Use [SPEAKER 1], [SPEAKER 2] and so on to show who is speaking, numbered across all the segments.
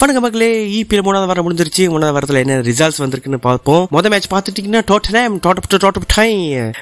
[SPEAKER 1] வணக்க மக்களே இபிஎல் மூணாவது வாரம் முடிஞ்சிருச்சு. மூணாவது வாரத்தில் என்ன ரிசல்ட்ஸ் வந்திருக்குன்னு பார்ப்போம். மொதல் மேட்ச் பார்த்துட்டீங்கன்னா டோட்டனம் டோட்டப் டோட்டப் டை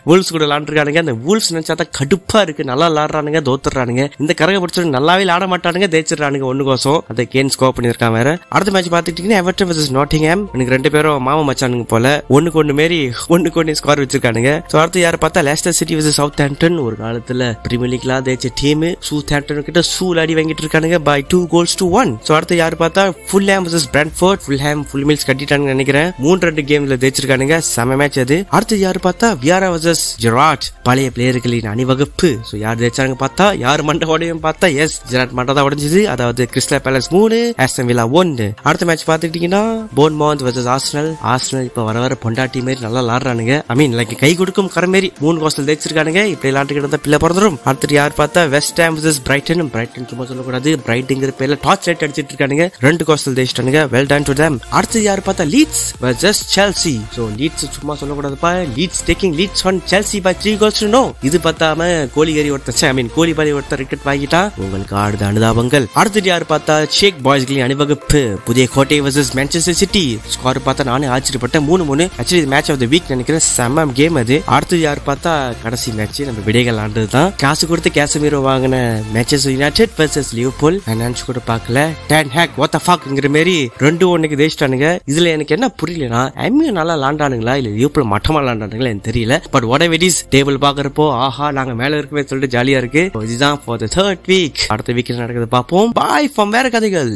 [SPEAKER 1] வூல்ஸ் கூட விளாண்டுருக்கானுங்க. அந்த வூல்ஸ் நினைச்சா தான் கடுப்பா இருக்கு. நல்லா விளாடுறானுங்க தோத்துறானுங்க இந்த கரக பிடிச்சவங்க நல்லாவே விளாட மாட்டானுங்க தேய்ச்சிடுறானுங்க ஒன்று கோசம் அதை கேன் ஸ்கோர் பண்ணிருக்கான் வேற. அடுத்த மேட்ச் பார்த்துட்டீங்கன்னா எவர்டன் வர்சஸ் நாட்டிங்ஹாம் எனக்கு ரெண்டு பேரும் மாமா மச்சானுங்க போல. ஒன்னுக்கு ஒன்று மாரி ஒன்னுக்கு ஒன்று ஸ்கோர் வச்சிருக்கானுங்க. ஸோ அடுத்து யார் பார்த்தா Leicester city versus Southampton ஒரு காலத்தில் பிரீமியர் லீக்லாம் தேய்ச்ச டீம் சவுத் ஆம்டன் கிட்ட சூல் அடி வாங்கிட்டு இருக்கானுங்க by two goals two one so அடுத்து யார் பார்த்தா Fulham versus Brentford Fulham full meals கட்டிட்டாங்க நினைக்கிறேன். மூணு ரெண்டு கேம்ல ஜெயிச்சிருக்கானுங்க. செம மேட்ச் அது. அடுத்து யாரு பார்த்தா? வியாரா வர்சஸ் ஜெராட் பழைய பிளேயர்களின் அணிவகுப்பு. ஸோ யார் ஜெயிச்சாங்க பார்த்தா? யார் மண்டை உடையும் பார்த்தா? எஸ் ஜெராட் மண்டை தான் உடைஞ்சது. அதாவது கிறிஸ்டல் பேலஸ் மூணு ஆஸ்டன் வில்லா ஒன்னு. அடுத்த மேட்ச் பார்த்துக்கிட்டீங்கன்னா Bournemouth versus Arsenal Arsenal இப்போ வர வர பொண்டாட்டி மாதிரி நல்லா விளாடுறானுங்க. ஐ மீன் லைக் கை கொடுக்கும் கரை மாரி மூணு கோஸ்டல் ஜெயிச்சிருக்கானுங்க. இப்படி விளாண்டுக்கிட்டு இருந்தா பிள்ளை பிறந்துரும். அடுத்து யார் பார்த்தா? West Ham versus Brighton Brighton சும்மா சொல்லக்கூடாது. பிரைட்டுங்கிற பேர்ல டார்ச் லைட் அடிச்சிட்டு இருக்கானுங்க. ரெண்டு கோஸ்டல் ஜெயிச்சிட்டானுங்க வெல் டன் டு them. அடுத்து யார் பார்த்தா Leeds versus Chelsea so Leeds சும்மா சொல்லக்கூடாதுப்பா. Leeds taking Leeds won Chelsea by three goals no இது பார்த்தாம கோலிகரி ஒருத்தர் ஐ மீன் கோழிபாரி ஒருத்தர் விக்கெட் வாங்கிட்டா உங்களுக்கு ஆடுது அனுதாபங்கள். அடுத்து யார் பார்த்தா ஷேக் பாய்ஸ்களின் அணிவகுப்பு. புதிய கோட்டை வர்சஸ் மேன்செஸ்டர் சிட்டி ஸ்கோர் பார்த்தா நானே ஆச்சரியப்பட்டேன். மூணு மூணு. Actually match of the week நினைக்கிறேன். செம்ம கேம் அது. அடுத்து யார் பார்த்தா கடைசி மேட்ச் நம்ம விடைகள் ஆண்டது தான் காசு கொடுத்து கேசமீரோ வாங்கின மேட்சஸ் யுனைடெட் வர்சஸ் லிவர்பூல் நான் நினைச்சு கூட பார்க்கல. டேன் ஹேக் வாட் ஃபாக்குங்கிற மாரி ரெண்டு ஒண்ணுக்கு ஜெயிச்சிட்டானுங்க இதுல எனக்கு என்ன புரியலனா எம்யூ நல்லா லாண்டானுங்களா? இல்ல லிவர்பூல் மட்டமா லாண்டானுங்களா எனக்கு தெரியல. But whatever is table பாக்குறப்போ ஆஹா நாங்க மேல இருக்கவே சொல்லிட்டு ஜாலியா இருக்கு. இதுதான் ஃபார் த தேர்ட் வீக் அடுத்த வீக் நடக்குது பார்ப்போம். பாய் ஃபார் வேற கதைகள்